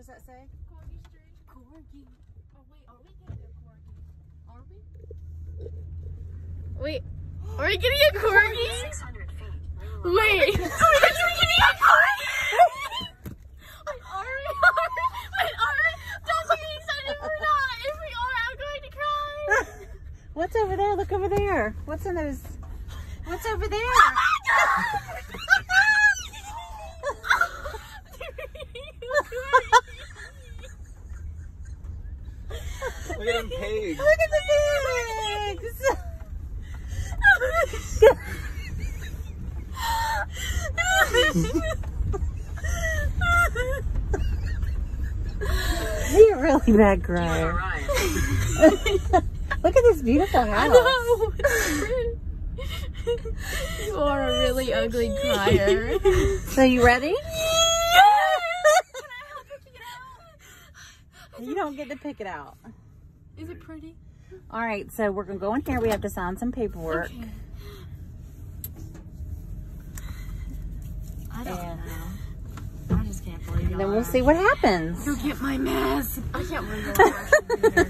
does that say? Corgi Street. Corgi. Oh wait, are we getting a corgi? Are we? Wait, are we getting a corgi? 600 feet. Wait, are we getting a corgi? Wait, are we? Wait, are we? Don't get excited if we're not. If we are, I'm going to cry. What's over there? Look over there. What's in those? What's over there? Oh Look at them pigs. Look at the pigs. You're a really bad crier. Look at this beautiful house. you are a really ugly crier. So you ready? Can I help you pick it out? You don't get to pick it out. Is it pretty? All right, so we're gonna go in here. We have to sign some paperwork. I don't And know. Um, I just can't believe then we'll see what happens. Go get my mask. I can't believe